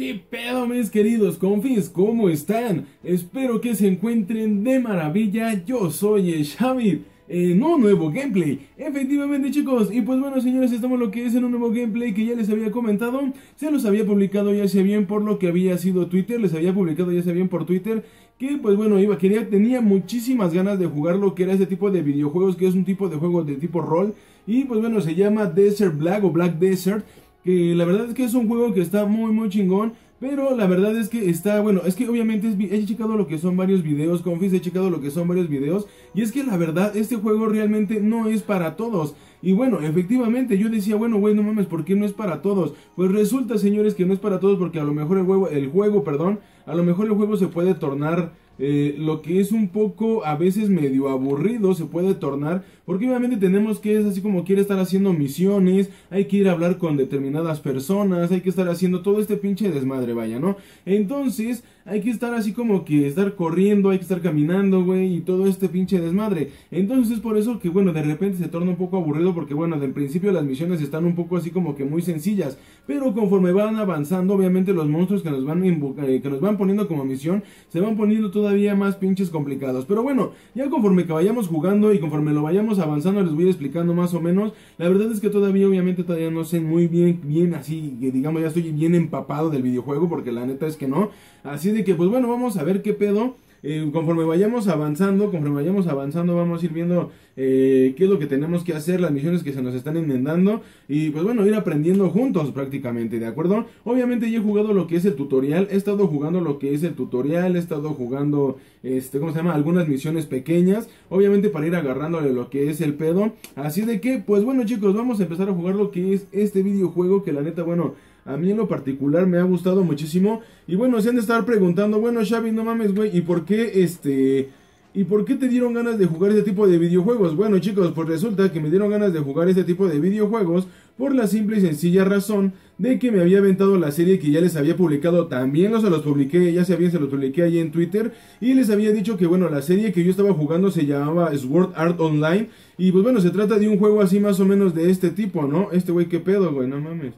¿Qué pedo mis queridos confis? ¿Cómo están? Espero que se encuentren de maravilla. Yo soy el Xavi en un nuevo gameplay. Efectivamente chicos, y pues bueno señores, estamos lo que es en un nuevo gameplay que ya les había comentado. Se los había publicado ya sea bien por lo que había sido Twitter, les había publicado ya sea bien por Twitter. Que pues bueno, iba, quería, tenía muchísimas ganas de jugar lo que era ese tipo de videojuegos, que es un tipo de juego de tipo rol. Y pues bueno, se llama Desert Black o Black Desert que la verdad es que es un juego que está muy muy chingón. Pero la verdad es que está, bueno, es que obviamente he checado lo que son varios videos, confis, he checado lo que son varios videos, y es que la verdad, este juego realmente no es para todos. Y bueno, efectivamente, yo decía, bueno, güey, no mames, ¿por qué no es para todos? Pues resulta, señores, que no es para todos porque a lo mejor el juego, el juego, perdón, a lo mejor el juego se puede tornar eh, lo que es un poco a veces medio aburrido se puede tornar porque obviamente tenemos que es así como quiere estar haciendo misiones hay que ir a hablar con determinadas personas hay que estar haciendo todo este pinche desmadre vaya no entonces hay que estar así como que estar corriendo, hay que estar caminando, güey, y todo este pinche desmadre. Entonces es por eso que, bueno, de repente se torna un poco aburrido porque, bueno, del principio las misiones están un poco así como que muy sencillas, pero conforme van avanzando, obviamente los monstruos que nos van, eh, que nos van poniendo como misión se van poniendo todavía más pinches complicados. Pero bueno, ya conforme que vayamos jugando y conforme lo vayamos avanzando les voy explicando más o menos. La verdad es que todavía, obviamente, todavía no sé muy bien, bien así, que digamos ya estoy bien empapado del videojuego porque la neta es que no. Así de que, pues bueno, vamos a ver qué pedo. Eh, conforme vayamos avanzando, conforme vayamos avanzando, vamos a ir viendo eh, qué es lo que tenemos que hacer, las misiones que se nos están enmendando y pues bueno, ir aprendiendo juntos prácticamente, ¿de acuerdo? Obviamente ya he jugado lo que es el tutorial, he estado jugando lo que es el tutorial, he estado jugando, este, ¿cómo se llama? Algunas misiones pequeñas, obviamente para ir agarrándole lo que es el pedo. Así de que, pues bueno chicos, vamos a empezar a jugar lo que es este videojuego que la neta, bueno a mí en lo particular me ha gustado muchísimo. Y bueno, se han de estar preguntando, bueno, Xavi, no mames, güey, ¿y por qué este... ¿Y por qué te dieron ganas de jugar este tipo de videojuegos? Bueno chicos, pues resulta que me dieron ganas de jugar este tipo de videojuegos por la simple y sencilla razón de que me había aventado la serie que ya les había publicado, también no se los publiqué, ya se bien se los publiqué ahí en Twitter y les había dicho que bueno, la serie que yo estaba jugando se llamaba Sword Art Online y pues bueno, se trata de un juego así más o menos de este tipo, ¿no? Este güey, ¿qué pedo, güey? No mames.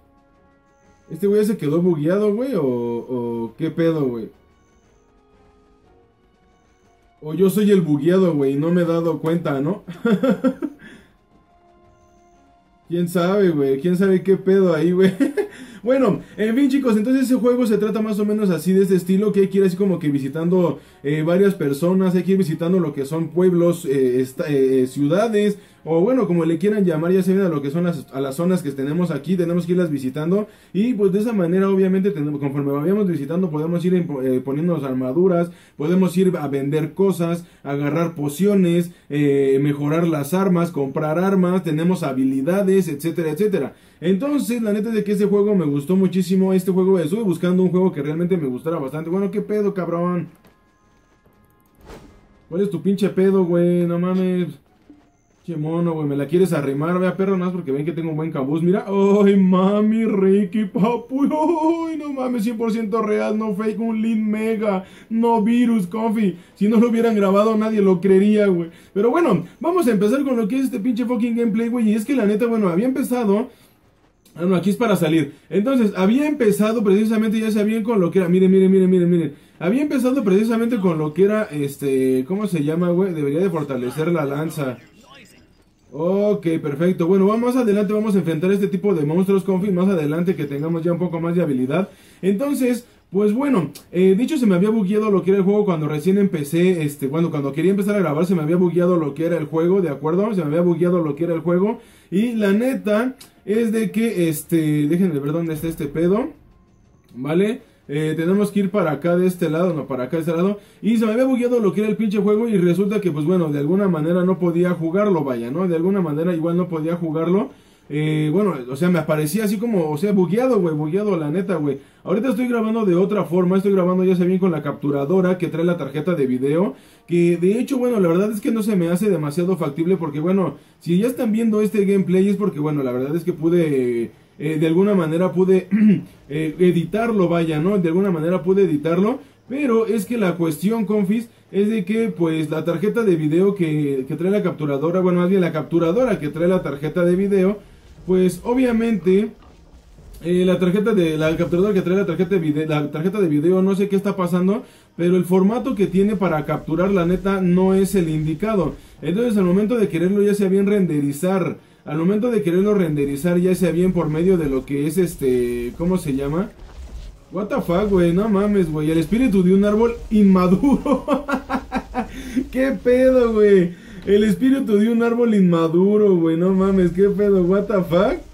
¿Este güey se quedó bugueado, güey? ¿O, ¿O qué pedo, güey? O yo soy el bugueado, güey, y no me he dado cuenta, ¿no? ¿Quién sabe, güey? ¿Quién sabe qué pedo ahí, güey? Bueno, en fin chicos, entonces ese juego se trata más o menos así de este estilo, que hay que ir así como que visitando eh, varias personas, hay que ir visitando lo que son pueblos, eh, eh, ciudades, o bueno, como le quieran llamar, ya se a lo que son las, a las zonas que tenemos aquí, tenemos que irlas visitando, y pues de esa manera obviamente tenemos, conforme vayamos visitando podemos ir poniéndonos armaduras, podemos ir a vender cosas, agarrar pociones, mejorar las armas, comprar armas, tenemos habilidades, etcétera, etcétera. Entonces, la neta es de que este juego me gustó muchísimo. Este juego, estuve buscando un juego que realmente me gustara bastante. Bueno, ¿qué pedo, cabrón? ¿Cuál es tu pinche pedo, güey? No mames. Che mono, güey, me la quieres arrimar, vea perro, más porque ven que tengo un buen cabuz, mira. Ay, mami, Ricky, papu, ay, no mames, 100% real, no fake, un lead mega, no virus, coffee. Si no lo hubieran grabado, nadie lo creería, güey. Pero bueno, vamos a empezar con lo que es este pinche fucking gameplay, güey. Y es que la neta, bueno, había empezado Ah, no, aquí es para salir. Entonces, había empezado precisamente, ya sabían con lo que era. Miren, miren, miren, miren, miren. Había empezado precisamente con lo que era, este, ¿cómo se llama, güey? Debería de fortalecer la lanza. Ok, perfecto. Bueno, vamos adelante vamos a enfrentar este tipo de monstruos, confi. Más adelante que tengamos ya un poco más de habilidad. Entonces, pues bueno, eh, dicho se me había bugueado lo que era el juego cuando recién empecé, este, bueno, cuando quería empezar a grabar se me había bugueado lo que era el juego, ¿de acuerdo? Se me había bugueado lo que era el juego. Y la neta es de que, este, déjenme ver dónde está este pedo, ¿vale? Eh, tenemos que ir para acá de este lado, no, para acá de este lado. Y se me había bugueado lo que era el pinche juego y resulta que, pues bueno, de alguna manera no podía jugarlo, vaya, ¿no? De alguna manera igual no podía jugarlo. Eh, bueno, o sea, me aparecía así como, o sea, bugueado, güey, bugueado, la neta, güey. Ahorita estoy grabando de otra forma, estoy grabando ya se bien con la capturadora que trae la tarjeta de video. Que de hecho, bueno, la verdad es que no se me hace demasiado factible porque, bueno, si ya están viendo este gameplay es porque, bueno, la verdad es que pude, eh, de alguna manera pude eh, editarlo, vaya, ¿no? De alguna manera pude editarlo. Pero es que la cuestión, confis, es de que, pues, la tarjeta de video que, que trae la capturadora, bueno, más bien la capturadora que trae la tarjeta de video, pues obviamente Eh, la tarjeta de la capturadora que trae la tarjeta de video, la tarjeta de video, no sé qué está pasando, pero el formato que tiene para capturar la neta no es el indicado. Entonces al momento de quererlo ya sea bien renderizar, al momento de quererlo renderizar ya sea bien por medio de lo que es este, ¿cómo se llama? What the fuck, güey, no mames, güey, el espíritu de un árbol inmaduro. ¿Qué pedo, güey? El espíritu de un árbol inmaduro, güey, no mames, ¿qué pedo? What the fuck?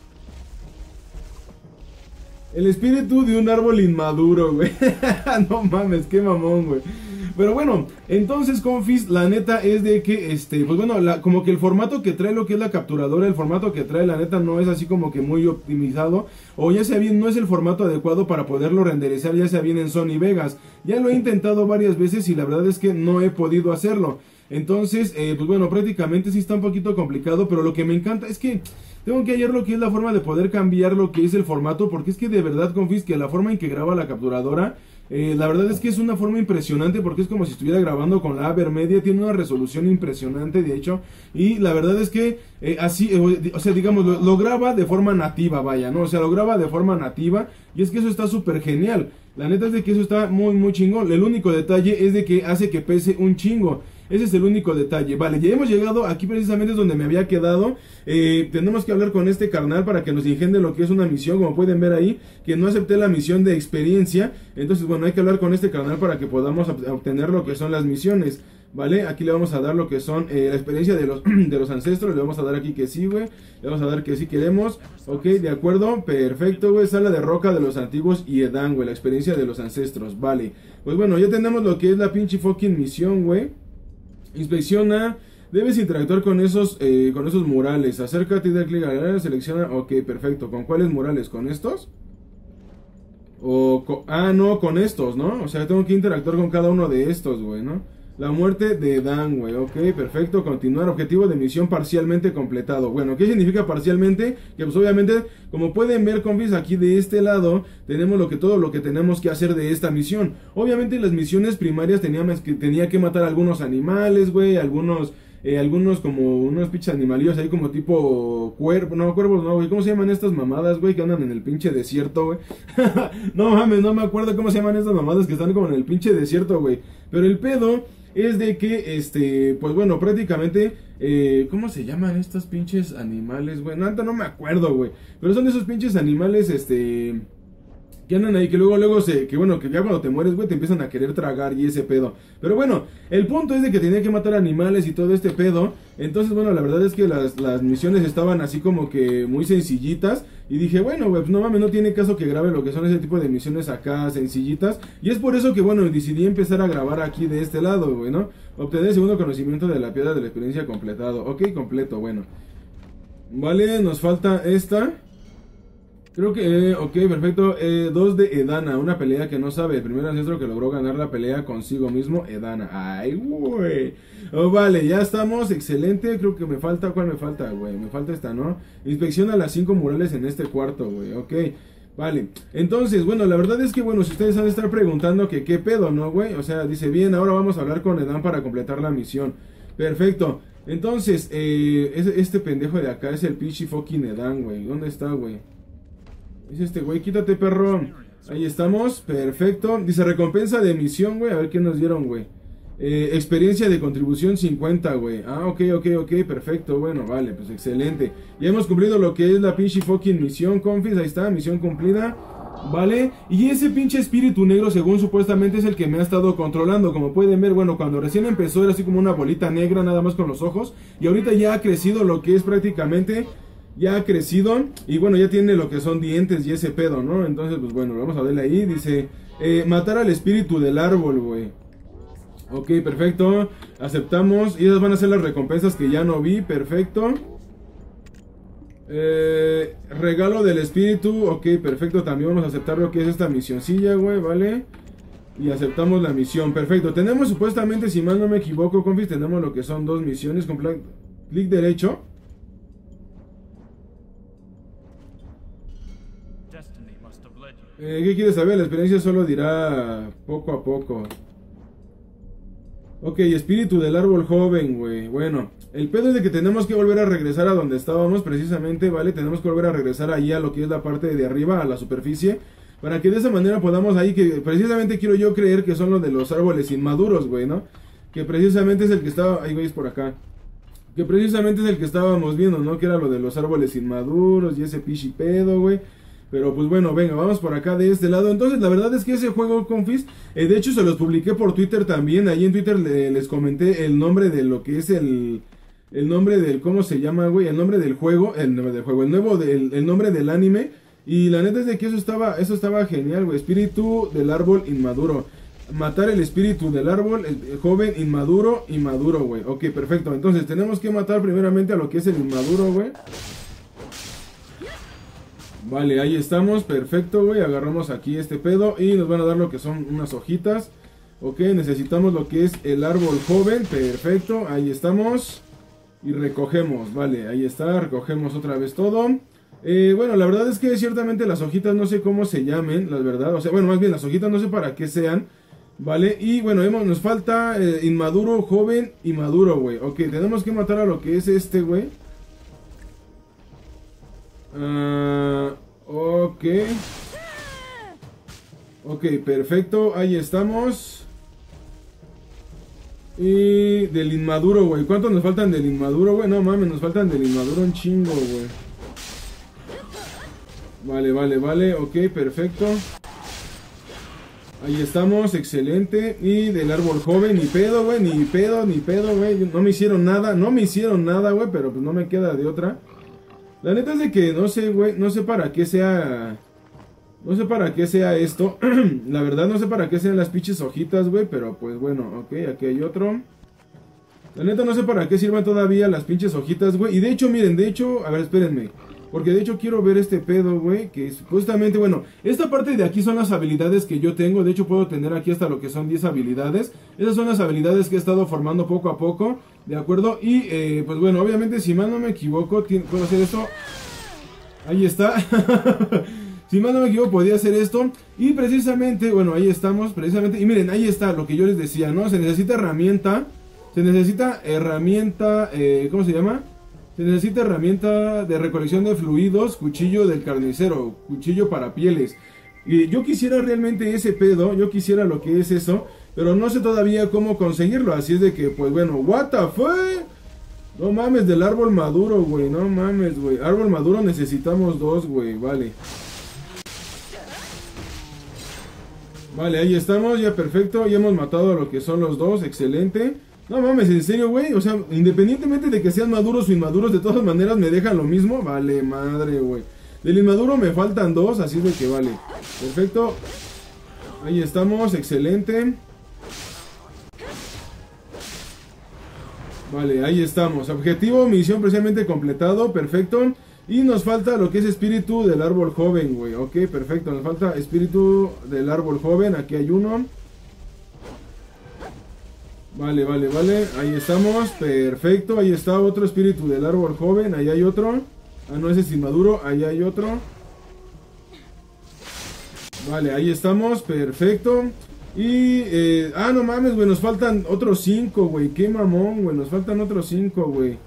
El espíritu de un árbol inmaduro, güey. no mames, qué mamón, güey. Pero bueno, entonces, confis, la neta es de que, este, pues bueno, como que el formato que trae lo que es la capturadora, el formato que trae, la neta no es así como que muy optimizado, o ya sea bien, no es el formato adecuado para poderlo renderizar, ya sea bien en Sony Vegas. Ya lo he intentado varias veces y la verdad es que no he podido hacerlo. Entonces, eh, pues bueno, prácticamente sí está un poquito complicado, pero lo que me encanta es que tengo que hallar lo que es la forma de poder cambiar lo que es el formato, porque es que de verdad confis que la forma en que graba la capturadora, eh, la verdad es que es una forma impresionante porque es como si estuviera grabando con la Avermedia, tiene una resolución impresionante de hecho, y la verdad es que eh, así, eh, o sea, digamos, lo, lo, graba de forma nativa, vaya, ¿no? O sea, lo graba de forma nativa, y es que eso está súper genial. La neta es de que eso está muy, muy chingón. El único detalle es de que hace que pese un chingo. Ese es el único detalle. Vale, ya hemos llegado aquí precisamente es donde me había quedado. Eh, tenemos que hablar con este carnal para que nos ingende lo que es una misión. Como pueden ver ahí, que no acepté la misión de experiencia. Entonces, bueno, hay que hablar con este carnal para que podamos obtener lo que son las misiones. ¿Vale? Aquí le vamos a dar lo que son eh, la experiencia de los, de los ancestros. Le vamos a dar aquí que sí, güey. Le vamos a dar que sí queremos. Ok, de acuerdo. Perfecto, güey. Sala de roca de los antiguos y Edán, güey. La experiencia de los ancestros. Vale. Pues bueno, ya tenemos lo que es la pinche fucking misión, güey. Inspecciona. Debes interactuar con esos, eh, con esos murales. Acércate y da clic a selecciona. Ok, perfecto. ¿Con cuáles murales? ¿Con estos? O ah, no, con estos, ¿no? O sea, tengo que interactuar con cada uno de estos, güey, ¿no? La muerte de Dan, güey. Ok, perfecto. Continuar. Objetivo de misión parcialmente completado. Bueno, ¿qué significa parcialmente? Que pues obviamente, como pueden ver, confis, aquí de este lado tenemos lo que todo lo que tenemos que hacer de esta misión. Obviamente las misiones primarias teníamos que, tenía que matar algunos animales, güey. Algunos... Eh, algunos como unos pinches animalillos ahí como tipo cuervos, no, cuervos no, güey, ¿cómo se llaman estas mamadas, güey, que andan en el pinche desierto, güey? no mames, no me acuerdo cómo se llaman estas mamadas que están como en el pinche desierto, güey. Pero el pedo es de que, este, pues bueno, prácticamente, eh, ¿cómo se llaman estos pinches animales, güey? No, no me acuerdo, güey. Pero son esos pinches animales, este que andan ahí, que luego, luego se, que bueno, que ya cuando te mueres, güey, te empiezan a querer tragar y ese pedo. Pero bueno, el punto es de que tenía que matar animales y todo este pedo. Entonces, bueno, la verdad es que las, las misiones estaban así como que muy sencillitas. Y dije, bueno, pues no mames, no tiene caso que grabe lo que son ese tipo de misiones acá sencillitas. Y es por eso que, bueno, decidí empezar a grabar aquí de este lado, güey, ¿no? Obtener el segundo conocimiento de la piedra de la experiencia completado. Ok, completo, bueno. Vale, nos falta esta. Creo que, eh, ok, perfecto. Eh, dos de Edana, una pelea que no sabe. El primer ancestro que logró ganar la pelea consigo mismo, Edana. Ay, güey. Oh, vale, ya estamos. Excelente. Creo que me falta. ¿Cuál me falta, güey? Me falta esta, ¿no? Inspecciona las cinco murales en este cuarto, güey. Ok. Vale, entonces, bueno, la verdad es que, bueno, si ustedes han de estar preguntando que qué pedo, ¿no, güey? O sea, dice, bien, ahora vamos a hablar con Edan para completar la misión. Perfecto. Entonces, eh, este pendejo de acá es el pichi fucking Edan, güey. ¿Dónde está, güey? Dice este güey, quítate perro. Ahí estamos, perfecto. Dice recompensa de emisión, güey. A ver qué nos dieron, güey. Eh, experiencia de contribución 50, güey. Ah, ok, ok, ok, perfecto. Bueno, vale, pues excelente. Ya hemos cumplido lo que es la pinche fucking misión, confis. Ahí está, misión cumplida. ¿Vale? Y ese pinche espíritu negro, según supuestamente, es el que me ha estado controlando. Como pueden ver, bueno, cuando recién empezó era así como una bolita negra, nada más con los ojos. Y ahorita ya ha crecido lo que es prácticamente ya ha crecido y bueno, ya tiene lo que son dientes y ese pedo, ¿no? Entonces, pues bueno, vamos a verle ahí. Dice, eh, matar al espíritu del árbol, güey. Ok, perfecto. Aceptamos. Y esas van a ser las recompensas que ya no vi. Perfecto. Eh, regalo del espíritu. Ok, perfecto. También vamos a aceptar lo que es esta misioncilla, güey, ¿vale? Y aceptamos la misión. Perfecto. Tenemos supuestamente, si mal no me equivoco, confis, tenemos lo que son dos misiones. Con clic derecho. Eh, ¿Qué quieres saber? La experiencia solo dirá poco a poco. Ok, espíritu del árbol joven, güey. Bueno, el pedo es de que tenemos que volver a regresar a donde estábamos precisamente, ¿vale? Tenemos que volver a regresar ahí a lo que es la parte de arriba, a la superficie. Para que de esa manera podamos ahí, que precisamente quiero yo creer que son los de los árboles inmaduros, güey, ¿no? Que precisamente es el que estaba, ahí veis por acá. Que precisamente es el que estábamos viendo, ¿no? Que era lo de los árboles inmaduros y ese pichi pedo, güey. Pero pues bueno, venga, vamos por acá de este lado. Entonces, la verdad es que ese juego, Confis, eh, de hecho se los publiqué por Twitter también. Ahí en Twitter les comenté el nombre de lo que es el, el nombre del, ¿cómo se llama, güey? El nombre del juego, el nombre del juego, el nuevo, del, el nombre del anime. Y la neta es de que eso estaba, eso estaba genial, güey. Espíritu del árbol inmaduro. Matar el espíritu del árbol, el, joven inmaduro, inmaduro, güey. Ok, perfecto. Entonces tenemos que matar primeramente a lo que es el inmaduro, güey. Vale, ahí estamos, perfecto, güey. Agarramos aquí este pedo y nos van a dar lo que son unas hojitas. Ok, necesitamos lo que es el árbol joven, perfecto, ahí estamos. Y recogemos, vale, ahí está, recogemos otra vez todo. Eh, bueno, la verdad es que ciertamente las hojitas no sé cómo se llamen, la verdad. O sea, bueno, más bien las hojitas no sé para qué sean. Vale, y bueno, vemos, nos falta eh, inmaduro, joven y maduro, güey. Ok, tenemos que matar a lo que es este, güey. Ah, ok. Ok, perfecto. Ahí estamos. Y del inmaduro, güey. ¿Cuántos nos faltan del inmaduro, güey? No mames, nos faltan del inmaduro un chingo, güey. Vale, vale, vale. Ok, perfecto. Ahí estamos, excelente. Y del árbol joven, ni pedo, güey, ni pedo, ni pedo, güey. No me hicieron nada, no me hicieron nada, güey, pero pues no me queda de otra. La neta es de que no sé, güey, no sé para qué sea... No sé para qué sea esto. la verdad no sé para qué sean las pinches hojitas, güey, pero pues bueno, ok, aquí hay otro. La neta no sé para qué sirvan todavía las pinches hojitas, güey. Y de hecho, miren, de hecho, a ver, espérenme. Porque de hecho quiero ver este pedo, güey, que es justamente, bueno, esta parte de aquí son las habilidades que yo tengo, de hecho puedo tener aquí hasta lo que son 10 habilidades, esas son las habilidades que he estado formando poco a poco, ¿de acuerdo? Y, eh, pues bueno, obviamente si más no me equivoco, puedo hacer esto, ahí está, si más no me equivoco podía hacer esto, y precisamente, bueno, ahí estamos, precisamente, y miren, ahí está lo que yo les decía, ¿no? Se necesita herramienta, se necesita herramienta, eh, ¿cómo se llama? Se necesita herramienta de recolección de fluidos, cuchillo del carnicero, cuchillo para pieles. Y yo quisiera realmente ese pedo, yo quisiera lo que es eso, pero no sé todavía cómo conseguirlo. Así es de que, pues bueno, what the fuck? No mames, del árbol maduro, güey, no mames, güey. Árbol maduro necesitamos dos, güey, vale. Vale, ahí estamos, ya perfecto, ya hemos matado a lo que son los dos, excelente. No mames, en serio, güey. O sea, independientemente de que sean maduros o inmaduros, de todas maneras me dejan lo mismo. Vale, madre, güey. Del inmaduro me faltan dos, así de que vale. Perfecto. Ahí estamos, excelente. Vale, ahí estamos. Objetivo, misión precisamente completado, perfecto. Y nos falta lo que es espíritu del árbol joven, güey. Ok, perfecto. Nos falta espíritu del árbol joven. Aquí hay uno. Vale, vale, vale. Ahí estamos. Perfecto. Ahí está otro espíritu del árbol joven. Ahí hay otro. Ah, no, ese es inmaduro. Ahí hay otro. Vale, ahí estamos. Perfecto. Y... Eh, ah, no mames, güey. Nos faltan otros cinco, güey. Qué mamón, güey. Nos faltan otros cinco, güey.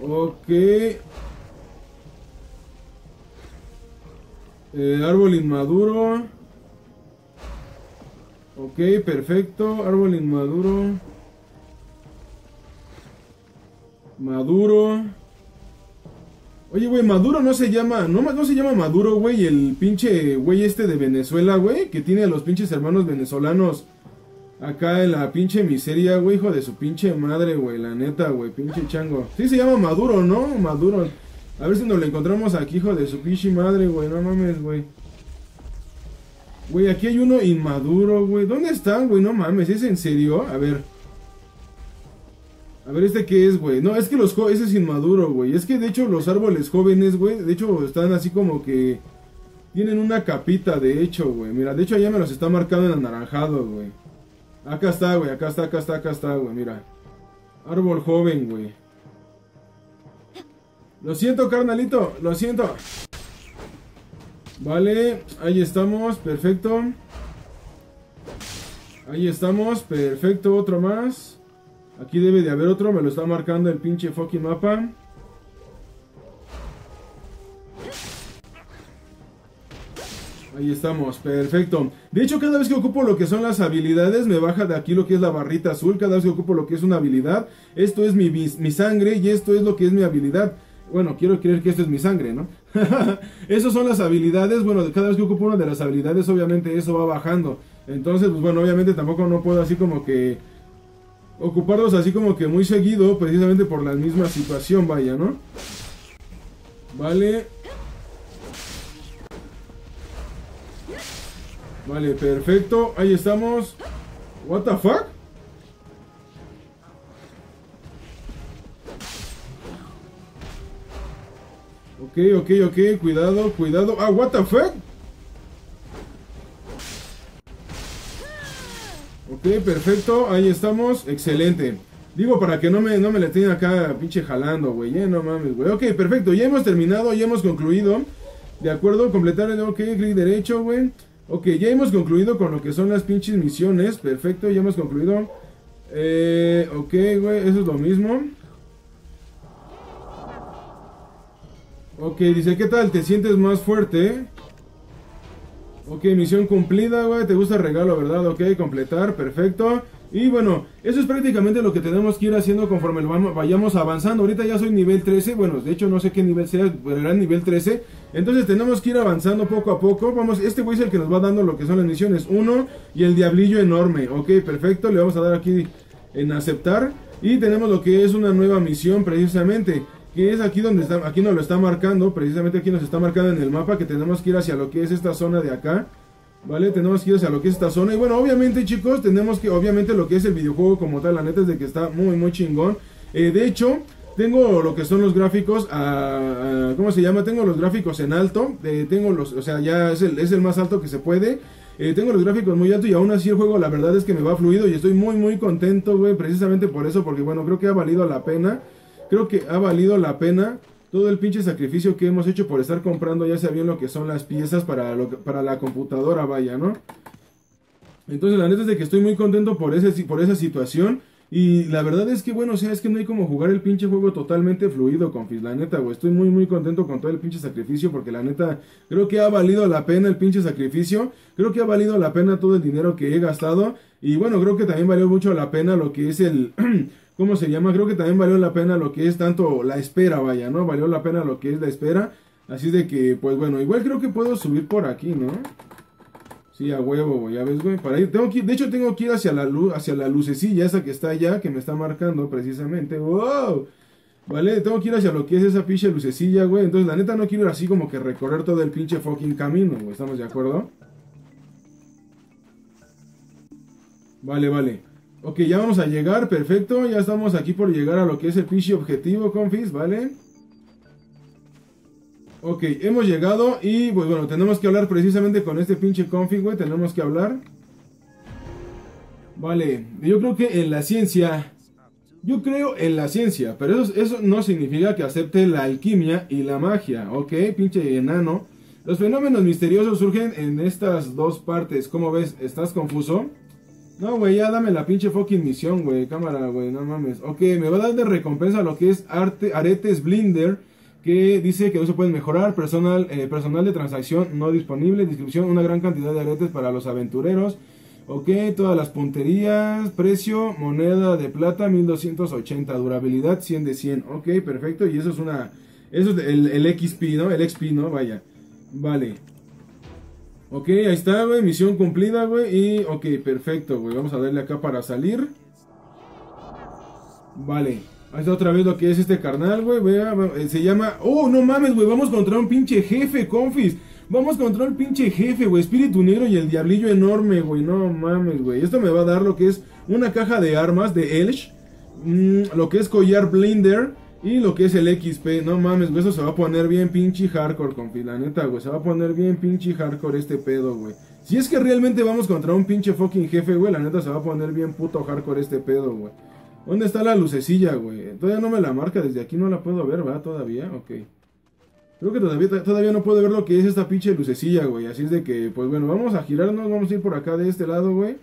Ok. Eh, árbol inmaduro. Ok, perfecto. Árbol inmaduro. Maduro. Oye, güey, Maduro no se llama. No, no se llama Maduro, güey. El pinche güey este de Venezuela, güey. Que tiene a los pinches hermanos venezolanos. Acá en la pinche miseria, güey. Hijo de su pinche madre, güey. La neta, güey. Pinche chango. Sí se llama Maduro, ¿no? Maduro. A ver si nos lo encontramos aquí, hijo de su pinche madre, güey. No mames, güey. Güey, aquí hay uno inmaduro, güey. ¿Dónde están, güey? No mames, ¿es en serio? A ver. A ver, ¿este qué es, güey? No, es que los ese es inmaduro, güey. Es que de hecho los árboles jóvenes, güey, de hecho están así como que tienen una capita, de hecho, güey. Mira, de hecho allá me los está marcando en anaranjado, güey. Acá está, güey, acá está, acá está, acá está, güey, mira. Árbol joven, güey. Lo siento, carnalito, lo siento. Vale, ahí estamos, perfecto. Ahí estamos, perfecto, otro más. Aquí debe de haber otro, me lo está marcando el pinche fucking mapa. Ahí estamos, perfecto. De hecho, cada vez que ocupo lo que son las habilidades, me baja de aquí lo que es la barrita azul. Cada vez que ocupo lo que es una habilidad, esto es mi, mi sangre y esto es lo que es mi habilidad. Bueno, quiero creer que esto es mi sangre, ¿no? Esas son las habilidades. Bueno, cada vez que ocupo una de las habilidades, obviamente eso va bajando. Entonces, pues bueno, obviamente tampoco no puedo así como que ocuparlos así como que muy seguido, precisamente por la misma situación, vaya, ¿no? Vale. Vale, perfecto. Ahí estamos. What the fuck? Ok, ok, ok. Cuidado, cuidado. Ah, what the fuck? Ok, perfecto. Ahí estamos. Excelente. Digo, para que no me, no me le estén acá pinche jalando, güey. Eh, no mames, güey. Ok, perfecto. Ya hemos terminado, ya hemos concluido. De acuerdo, completar el ok, clic derecho, güey. Ok, ya hemos concluido con lo que son las pinches misiones. Perfecto, ya hemos concluido. Eh, ok, güey, eso es lo mismo. Ok, dice, ¿qué tal? ¿Te sientes más fuerte? Ok, misión cumplida, güey. ¿Te gusta el regalo, verdad? Ok, completar, perfecto. Y bueno, eso es prácticamente lo que tenemos que ir haciendo conforme vayamos avanzando. Ahorita ya soy nivel 13, bueno, de hecho no sé qué nivel sea, pero era nivel 13. Entonces tenemos que ir avanzando poco a poco. Vamos, este güey es el que nos va dando lo que son las misiones. Uno y el diablillo enorme. Ok, perfecto, le vamos a dar aquí en aceptar. Y tenemos lo que es una nueva misión precisamente. Que es aquí donde está, aquí nos lo está marcando, precisamente aquí nos está marcando en el mapa que tenemos que ir hacia lo que es esta zona de acá. ¿Vale? Tenemos que ir hacia lo que es esta zona. Y bueno, obviamente, chicos, tenemos que, obviamente, lo que es el videojuego como tal, la neta es de que está muy, muy chingón. Eh, de hecho, tengo lo que son los gráficos, ¿cómo se llama? Tengo los gráficos en alto. Eh, tengo los, o sea, ya es el, es el más alto que se puede. Eh, tengo los gráficos muy altos y aún así el juego, la verdad es que me va fluido y estoy muy, muy contento, güey, precisamente por eso, porque bueno, creo que ha valido la pena. Creo que ha valido la pena todo el pinche sacrificio que hemos hecho por estar comprando ya sea bien lo que son las piezas para, para la computadora, vaya, ¿no? Entonces la neta es de que estoy muy contento por, ese, por esa situación. Y la verdad es que, bueno, o sea, es que no hay como jugar el pinche juego totalmente fluido, confis. La neta, güey, estoy muy, muy contento con todo el pinche sacrificio porque la neta, creo que ha valido la pena el pinche sacrificio. Creo que ha valido la pena todo el dinero que he gastado. Y bueno, creo que también valió mucho la pena lo que es el... ¿cómo se llama? Creo que también valió la pena lo que es tanto la espera, vaya, ¿no? Valió la pena lo que es la espera. Así de que, pues bueno, igual creo que puedo subir por aquí, ¿no? Sí, a huevo, ya ves, güey. Para ir, tengo que, de hecho, tengo que ir hacia la luz, hacia la lucecilla esa que está allá, que me está marcando precisamente. ¡Wow! Vale, tengo que ir hacia lo que es esa pinche lucecilla, güey. Entonces, la neta, no quiero ir así como que recorrer todo el pinche fucking camino. ¿Estamos de acuerdo? Vale, vale. Ok, ya vamos a llegar, perfecto. Ya estamos aquí por llegar a lo que es el pinche objetivo, confis, ¿vale? Ok, hemos llegado y pues bueno, tenemos que hablar precisamente con este pinche config, güey. Tenemos que hablar. Vale, yo creo que en la ciencia... Yo creo en la ciencia, pero eso, eso no significa que acepte la alquimia y la magia, ¿ok? Pinche enano. Los fenómenos misteriosos surgen en estas dos partes. ¿Cómo ves? ¿Estás confuso? No, güey, ya dame la pinche fucking misión, güey. Cámara, güey, no mames. Ok, me va a dar de recompensa lo que es arte, aretes blinder. Que dice que no se pueden mejorar. Personal, eh, personal de transacción no disponible. Descripción, una gran cantidad de aretes para los aventureros. Ok, todas las punterías. Precio, moneda de plata, 1280. Durabilidad, 100 de 100. Ok, perfecto. Y eso es una... Eso es el, el XP, ¿no? El XP, ¿no? Vaya. Vale. Ok, ahí está, güey. Misión cumplida, güey. Y, ok, perfecto, güey. Vamos a darle acá para salir. Vale. Ahí está otra vez lo que es este carnal, güey. Eh, se llama... Oh, no mames, güey. Vamos contra un pinche jefe, confis. Vamos contra un pinche jefe, güey. Espíritu negro y el diablillo enorme, güey. No mames, güey. Esto me va a dar lo que es una caja de armas de Elsh. Mm, lo que es collar blinder. Y lo que es el XP, no mames, güey, eso se va a poner bien pinche hardcore, compi, la neta, güey, se va a poner bien pinche hardcore este pedo, güey. Si es que realmente vamos contra un pinche fucking jefe, güey, la neta se va a poner bien puto hardcore este pedo, güey. ¿Dónde está la lucecilla, güey? Todavía no me la marca, desde aquí no la puedo ver, ¿verdad? Todavía, ok. Creo que todavía, todavía no puedo ver lo que es esta pinche lucecilla, güey. Así es de que, pues bueno, vamos a girarnos, vamos a ir por acá de este lado, güey.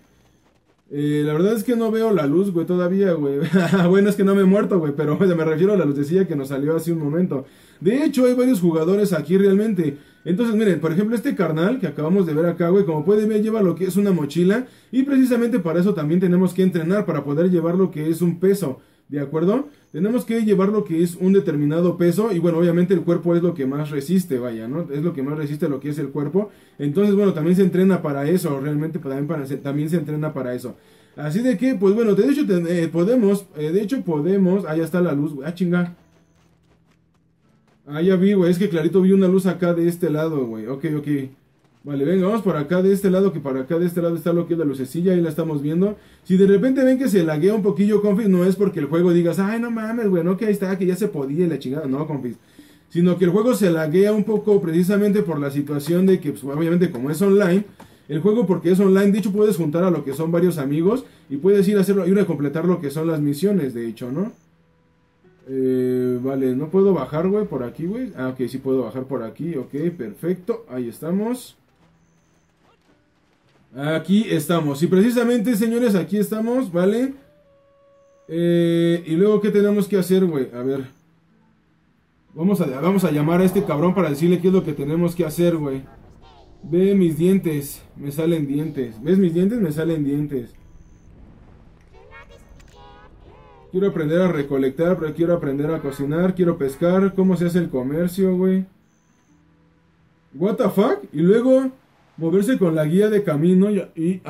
Eh, la verdad es que no veo la luz, güey, todavía, güey. bueno, es que no me he muerto, güey, pero me refiero a la lucecilla que nos salió hace un momento. De hecho, hay varios jugadores aquí realmente. Entonces, miren, por ejemplo, este carnal que acabamos de ver acá, güey, como pueden ver, lleva lo que es una mochila. Y precisamente para eso también tenemos que entrenar, para poder llevar lo que es un peso. ¿De acuerdo? Tenemos que llevar lo que es un determinado peso y bueno, obviamente el cuerpo es lo que más resiste, vaya, ¿no? Es lo que más resiste lo que es el cuerpo. Entonces, bueno, también se entrena para eso, realmente también, para, también se entrena para eso. Así de que, pues bueno, de hecho eh, podemos, eh, de hecho podemos, ahí está la luz, ah chinga. Ah, ya vi, güey, es que clarito vi una luz acá de este lado, güey, ok, ok. Vale, venga, vamos por acá de este lado, que para acá de este lado está lo que es la lucecilla, ahí la estamos viendo. Si de repente ven que se laguea un poquillo, confis, no es porque el juego digas, ay, no mames, güey, no, que ahí está, que ya se podía y la chingada, no, confis. Sino que el juego se laguea un poco precisamente por la situación de que, pues, obviamente, como es online, el juego porque es online, de hecho, puedes juntar a lo que son varios amigos y puedes ir a hacerlo, ir a completar lo que son las misiones, de hecho, ¿no? Eh, vale, no puedo bajar, güey, por aquí, güey. Ah, ok, sí puedo bajar por aquí, ok, perfecto, ahí estamos. Aquí estamos. Y precisamente, señores, aquí estamos, ¿vale? Eh, y luego, ¿qué tenemos que hacer, güey? A ver. Vamos a, vamos a llamar a este cabrón para decirle qué es lo que tenemos que hacer, güey. Ve mis dientes. Me salen dientes. ¿Ves mis dientes? Me salen dientes. Quiero aprender a recolectar, pero quiero aprender a cocinar, quiero pescar. ¿Cómo se hace el comercio, güey? What the fuck? Y luego moverse con la guía de camino y,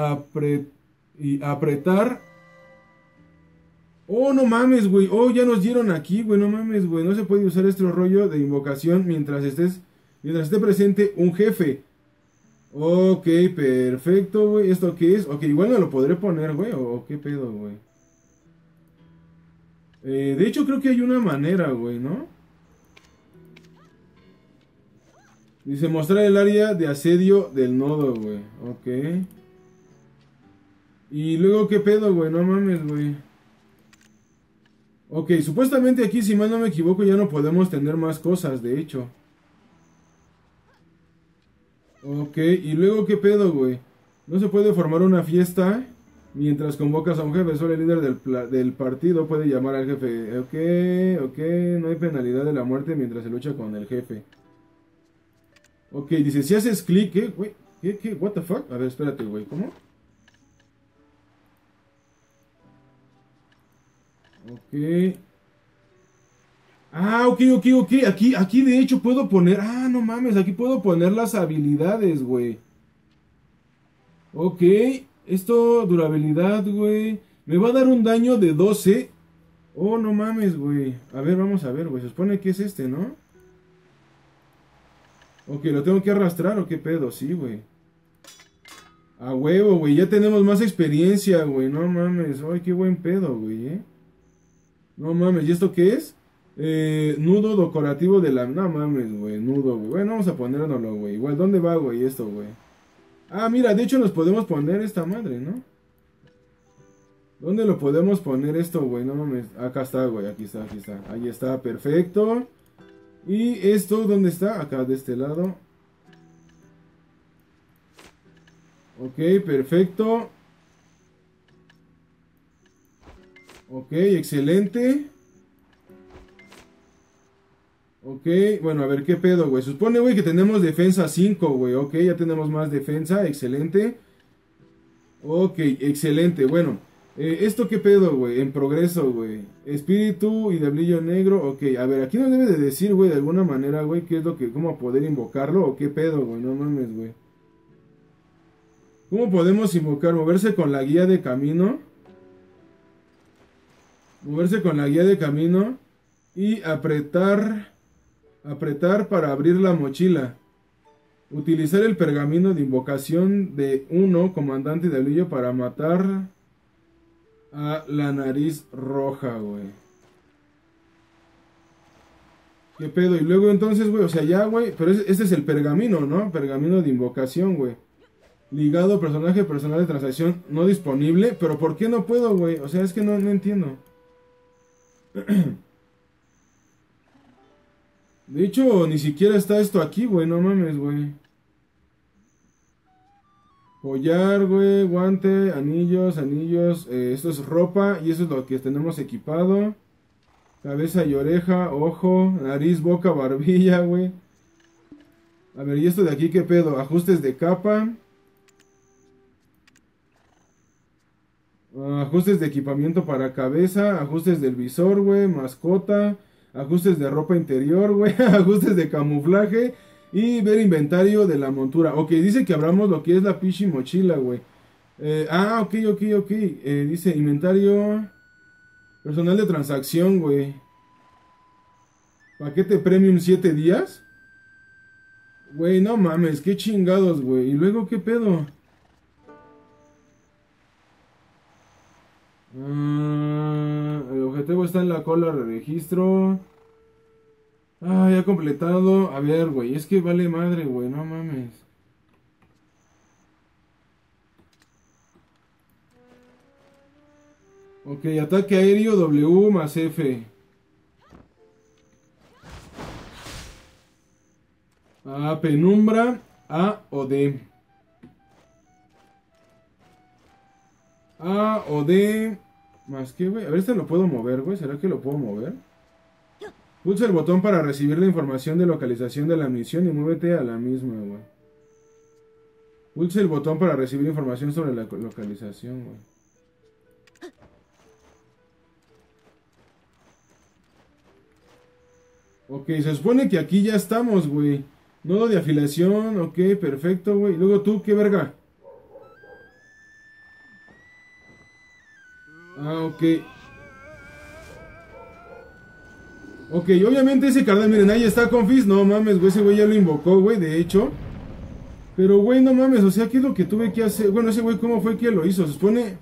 apretar. Oh, no mames, güey. Oh, ya nos dieron aquí, güey. No mames, güey. No se puede usar este rollo de invocación mientras estés. Mientras esté presente un jefe. Ok, perfecto, güey. ¿Esto qué es? Ok, igual me lo podré poner, güey. ¿O qué pedo, güey? Eh, de hecho, creo que hay una manera, güey, ¿no? Dice mostrar el área de asedio del nodo, güey. Ok. Y luego, ¿qué pedo, güey? No mames, güey. Ok, supuestamente aquí, si mal no me equivoco, ya no podemos tener más cosas, de hecho. Ok, y luego, ¿qué pedo, güey? No se puede formar una fiesta mientras convocas a un jefe. Solo el líder del, del partido puede llamar al jefe. Ok, ok, no hay penalidad de la muerte mientras se lucha con el jefe. Ok, dice, si haces clic, ¿qué, güey? ¿Qué, qué? What the fuck? A ver, espérate, güey, ¿cómo? Ok. Ah, ok, ok, ok. Aquí, aquí de hecho puedo poner... Ah, no mames, aquí puedo poner las habilidades, güey. Ok. Esto, durabilidad, güey. Me va a dar un daño de 12. Oh, no mames, güey. A ver, vamos a ver, güey. Se supone que es este, ¿no? Ok, ¿lo tengo que arrastrar o qué pedo? Sí, güey. A huevo, güey. Ya tenemos más experiencia, güey. No mames. Ay, qué buen pedo, güey, ¿eh? No mames. ¿Y esto qué es? Eh, nudo decorativo de la... No mames, güey. Nudo, güey. Bueno, vamos a ponérnoslo, güey. Igual, ¿dónde va, güey, esto, güey? Ah, mira, de hecho nos podemos poner esta madre, ¿no? ¿Dónde lo podemos poner esto, güey? No mames. Acá está, güey. Aquí está, aquí está. Ahí está, perfecto. Y esto, ¿dónde está? Acá de este lado. Ok, perfecto. Ok, excelente. Ok, bueno, a ver qué pedo, güey. Supone, güey, que tenemos defensa 5, güey. Ok, ya tenemos más defensa, excelente. Ok, excelente. Bueno, eh, ¿Esto qué pedo, güey? En progreso, güey. Espíritu y de brillo negro. Ok, a ver, aquí nos debe de decir, güey, de alguna manera, güey, qué es lo que, cómo poder invocarlo o qué pedo, güey. No mames, güey. ¿Cómo podemos invocar? Moverse con la guía de camino. Moverse con la guía de camino. Y apretar. Apretar para abrir la mochila. Utilizar el pergamino de invocación de uno, comandante de brillo, para matar a la nariz roja, güey. ¿Qué pedo? Y luego entonces, güey, o sea, ya, güey, pero este es el pergamino, ¿no? Pergamino de invocación, güey. Ligado personaje personal de transacción no disponible, pero ¿por qué no puedo, güey? O sea, es que no, no entiendo. De hecho, ni siquiera está esto aquí, güey, no mames, güey. Collar, güey, guante, anillos, anillos. eh, esto es ropa y eso es lo que tenemos equipado. Cabeza y oreja, ojo, nariz, boca, barbilla, güey. A ver, ¿y esto de aquí qué pedo? Ajustes de capa. Ajustes de equipamiento para cabeza, ajustes del visor, güey, mascota, ajustes de ropa interior, güey, ajustes de camuflaje y ver inventario de la montura. Ok, dice que abramos lo que es la pichi mochila, güey. Eh, ah, ok, ok, ok. Eh, dice inventario personal de transacción, güey. Paquete premium 7 días. Güey, no mames, qué chingados, güey. ¿Y luego qué pedo? Ah, el objetivo está en la cola de registro. Ah, ya completado. A ver, güey, es que vale madre, güey, no mames. Ok, ataque aéreo W más F. A penumbra A o D. A o D. Más que, güey. A ver, este lo puedo mover, güey. ¿Será que lo puedo mover? Pulsa el botón para recibir la información de localización de la misión y muévete a la misma, güey. Pulsa el botón para recibir información sobre la localización, güey. Ok, se supone que aquí ya estamos, güey. Nodo de afiliación, ok, perfecto, güey. Luego tú, ¿qué verga? Ah, ok. Ok, obviamente ese carnal, miren, ahí está Confis. No mames, güey, ese güey ya lo invocó, güey, de hecho. Pero, güey, no mames, o sea, ¿qué es lo que tuve que hacer? Bueno, ese güey, ¿cómo fue que lo hizo? Se supone...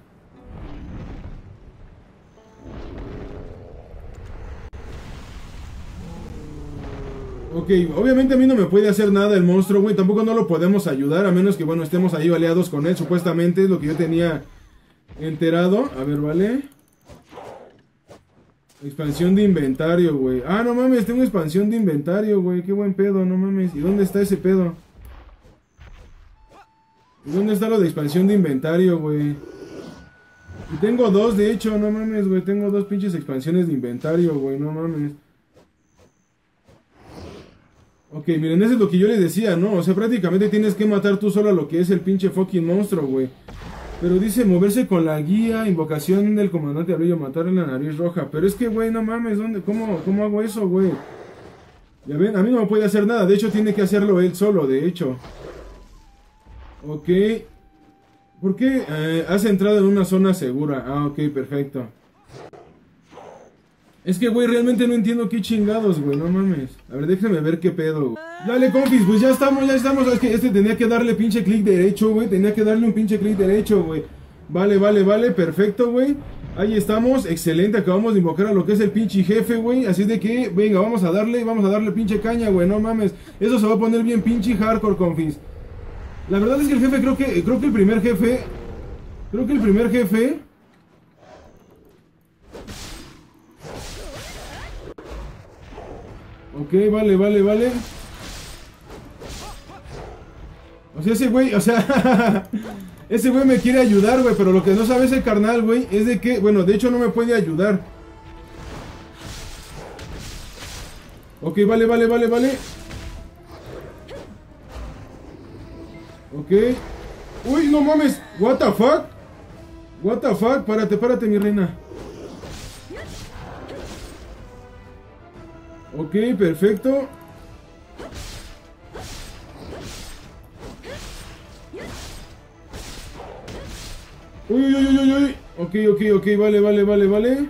Ok, obviamente a mí no me puede hacer nada el monstruo, güey. Tampoco no lo podemos ayudar, a menos que, bueno, estemos ahí aliados con él. Supuestamente es lo que yo tenía enterado. A ver, ¿vale? Expansión de inventario, güey. Ah, no mames, tengo expansión de inventario, güey. Qué buen pedo, no mames. ¿Y dónde está ese pedo? ¿Y dónde está lo de expansión de inventario, güey? Y tengo dos, de hecho, no mames, güey. Tengo dos pinches expansiones de inventario, güey. No mames. Ok, miren, eso es lo que yo les decía, ¿no? O sea, prácticamente tienes que matar tú solo a lo que es el pinche fucking monstruo, güey. Pero dice moverse con la guía, invocación del comandante Abrillo, matar en la nariz roja. Pero es que, güey, no mames, ¿dónde? ¿Cómo, cómo hago eso, güey? Ya ven, a mí no me puede hacer nada. De hecho, tiene que hacerlo él solo, de hecho. Ok. ¿Por qué eh, has entrado en una zona segura? Ah, ok, perfecto. Es que, güey, realmente no entiendo qué chingados, güey, no mames. A ver, déjenme ver qué pedo. Güey. Dale, confis, pues ya estamos, ya estamos. Es que este tenía que darle pinche clic derecho, güey. Tenía que darle un pinche clic derecho, güey. Vale, vale, vale, perfecto, güey. Ahí estamos, excelente. Acabamos de invocar a lo que es el pinche jefe, güey. Así de que, venga, vamos a darle, vamos a darle pinche caña, güey. No mames. Eso se va a poner bien pinche hardcore, confis. La verdad es que el jefe, creo que, creo que el primer jefe. Creo que el primer jefe. Ok, vale, vale, vale. O sea, ese güey, o sea, ese güey me quiere ayudar, güey, pero lo que no sabe ese carnal, güey, es de que, bueno, de hecho no me puede ayudar. Ok, vale, vale, vale, vale. Ok. Uy, no mames. What the fuck? What the fuck? Párate, párate, mi reina. Ok, perfecto. Uy, uy, uy, uy, uy. Ok, ok, ok, vale, vale, vale, vale.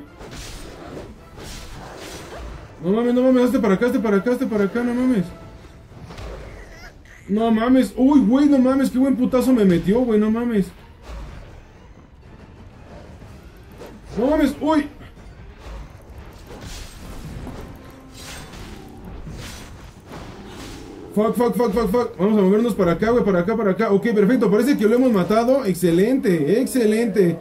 No mames, no mames, hazte para acá, hazte para acá, hazte para acá, no mames. No mames, uy, güey, no mames, qué buen putazo me metió, güey, no mames. No mames, uy. Fuck, fuck, fuck, fuck, fuck. Vamos a movernos para acá, güey, para acá, para acá. Ok, perfecto. Parece que lo hemos matado. Excelente, excelente.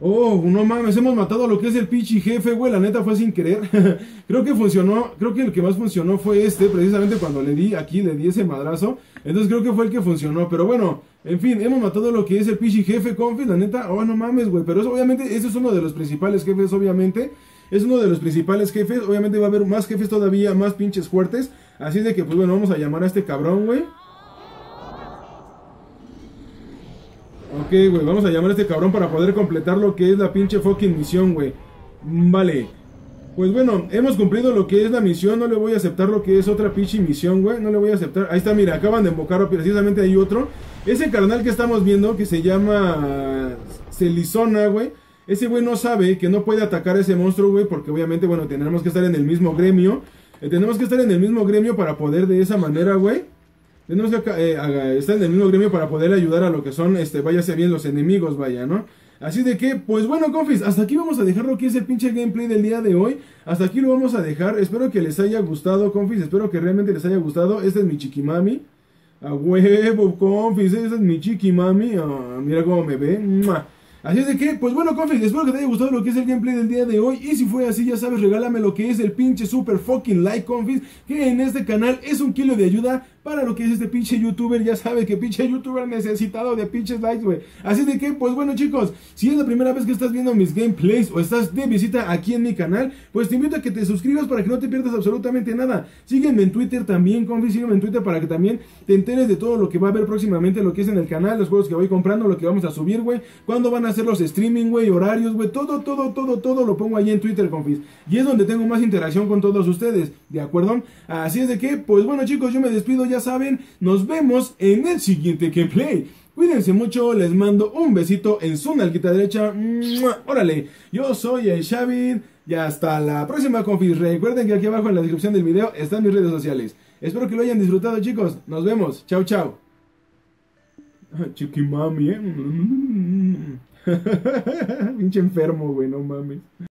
Oh, no mames, hemos matado a lo que es el pinche jefe, güey. La neta fue sin querer. creo que funcionó. Creo que el que más funcionó fue este. Precisamente cuando le di aquí, le di ese madrazo. Entonces creo que fue el que funcionó. Pero bueno, en fin, hemos matado lo que es el pichi jefe, confis. La neta, oh, no mames, güey. Pero eso, obviamente, ese es uno de los principales jefes, obviamente. Es uno de los principales jefes. Obviamente va a haber más jefes todavía, más pinches fuertes. Así de que, pues bueno, vamos a llamar a este cabrón, güey. Ok, güey, vamos a llamar a este cabrón para poder completar lo que es la pinche fucking misión, güey. Vale. Pues bueno, hemos cumplido lo que es la misión. No le voy a aceptar lo que es otra pinche misión, güey. No le voy a aceptar. Ahí está, mira, acaban de invocar precisamente hay otro. Ese carnal que estamos viendo, que se llama Celizona, güey. Ese güey no sabe que no puede atacar a ese monstruo, güey, porque obviamente, bueno, tenemos que estar en el mismo gremio. Eh, tenemos que estar en el mismo gremio para poder de esa manera, güey. Tenemos que eh, estar en el mismo gremio para poder ayudar a lo que son, este, vaya sea bien los enemigos, vaya, ¿no? Así de que, pues bueno, confis, hasta aquí vamos a dejar lo que es el pinche gameplay del día de hoy. Hasta aquí lo vamos a dejar. Espero que les haya gustado, confis. Espero que realmente les haya gustado. Este es mi chiquimami. A huevo, confis. Esta es mi chiquimami. Ah, mira cómo me ve. Así de que, pues bueno, confis, espero que te haya gustado lo que es el gameplay del día de hoy. Y si fue así, ya sabes, regálame lo que es el pinche super fucking like, confis. Que en este canal es un kilo de ayuda para lo que es este pinche youtuber. Ya sabes que pinche youtuber necesitado de pinches likes, güey. Así de que, pues bueno, chicos, si es la primera vez que estás viendo mis gameplays o estás de visita aquí en mi canal, pues te invito a que te suscribas para que no te pierdas absolutamente nada. Sígueme en Twitter también, confis. Sígueme en Twitter para que también te enteres de todo lo que va a haber próximamente, lo que es en el canal, los juegos que voy comprando, lo que vamos a subir, güey. Cuándo van a hacer los streaming, güey, horarios, güey, todo, todo, todo, todo lo pongo ahí en Twitter, confis. Y es donde tengo más interacción con todos ustedes, ¿de acuerdo? Así es de que, pues bueno, chicos, yo me despido, ya saben, nos vemos en el siguiente gameplay. Cuídense mucho, les mando un besito en su nalguita derecha. Órale, yo soy el Xavi y hasta la próxima, confis. Recuerden que aquí abajo en la descripción del video están mis redes sociales. Espero que lo hayan disfrutado, chicos. Nos vemos. Chao, chao. Chiquimami, eh. Pinche enfermo, güey, no mames.